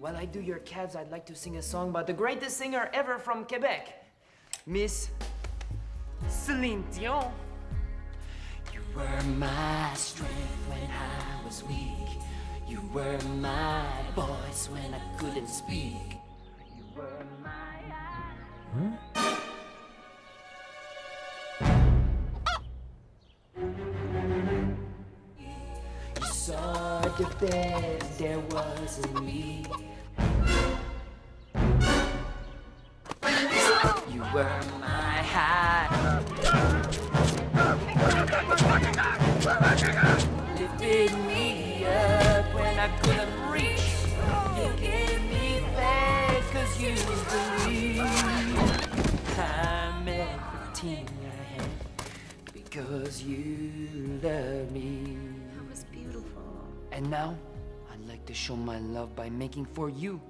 While I do your calves, I'd like to sing a song about the greatest singer ever from Quebec, Miss Celine Dion. You were my strength when I was weak. You were my voice when I couldn't speak. You were my You saw the best there was in me. You were my high. Lifted me up when I couldn't reach. You gave me faith cause you believe. I'm everything I have because you love me. That was beautiful. And now, I'd like to show my love by making for you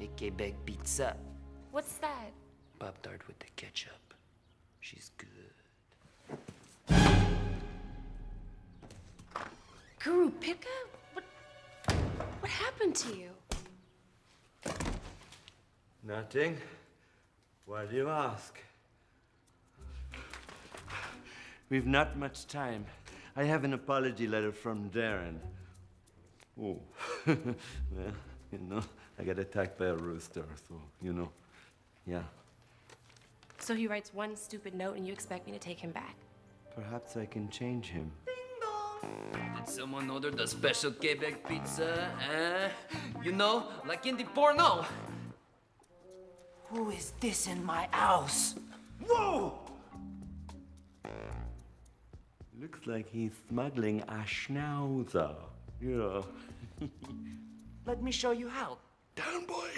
a Quebec pizza. What's that? Pop Tart with the ketchup. She's good. Guru Pitka? What, what happened to you? Nothing. Why do you ask? We've not much time. I have an apology letter from Darren. Oh, well, you know, I got attacked by a rooster, so, you know, yeah. So he writes one stupid note and you expect me to take him back? Perhaps I can change him. Did someone order the special Quebec pizza? Eh? You know, like in the porno. Who is this in my house? Whoa! Looks like he's smuggling a schnauzer. Yeah. Let me show you how. Down, boy.